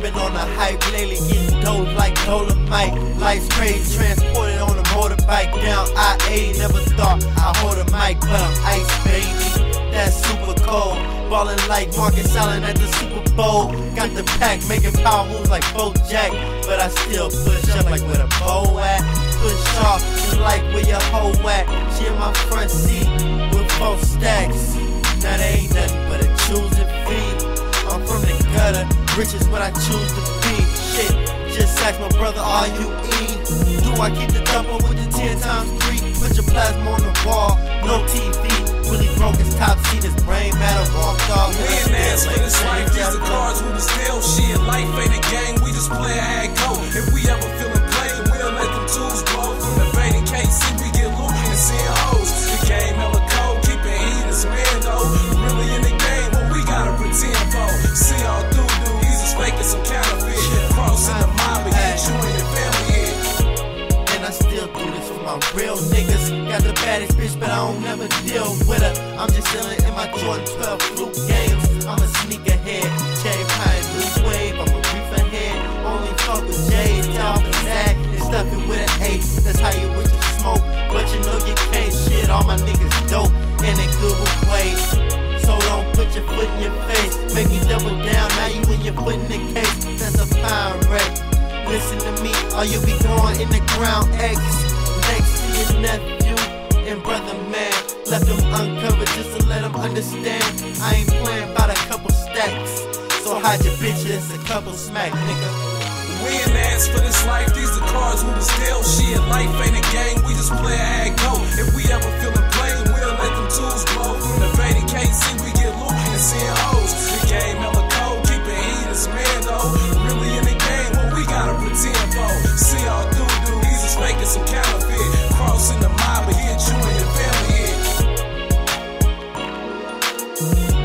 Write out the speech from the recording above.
been on the hype lately, getting dope like Dolomite. Life's crazy, transported on a motorbike down I-80. Never thought I'd hold a mic, but I'm ice, baby. That's super cold. Ballin' like Marcus Allen at the Super Bowl. Got the pack, making power moves like Bo Jack. But I still push up like where the bow at. Push off, just like where your hoe at. She in my front seat rich is what I choose to be. Shit, just ask my brother, are you E? Do I keep the double with the 10 times 3? Put your plasma on the wall, no TV. Really broke his top seat, his brain matter ain't asked for this life, these are cards we was deal shit. Got the baddest bitch, but I don't never deal with her. I'm just chillin' in my Jordan 12 flu games. I'm a sneakerhead, cherry pie, new wave. I'm a reefer head. Only fuck with J's, top Zach, and stuff it with an eight. That's how you with your smoke. But you know you can't shit. All my niggas dope, and they good weight. So don't put your foot in your face. Make me double down. Now you in your foot in the case. That's a fine wreck. Listen to me, or you'll be going in the ground X next to your nephew and brother man. Left them uncovered just to let them understand. I ain't playing about a couple stacks. So hide your bitches, a couple smack, nigga. We ain't asked for this life, these the cards Bye.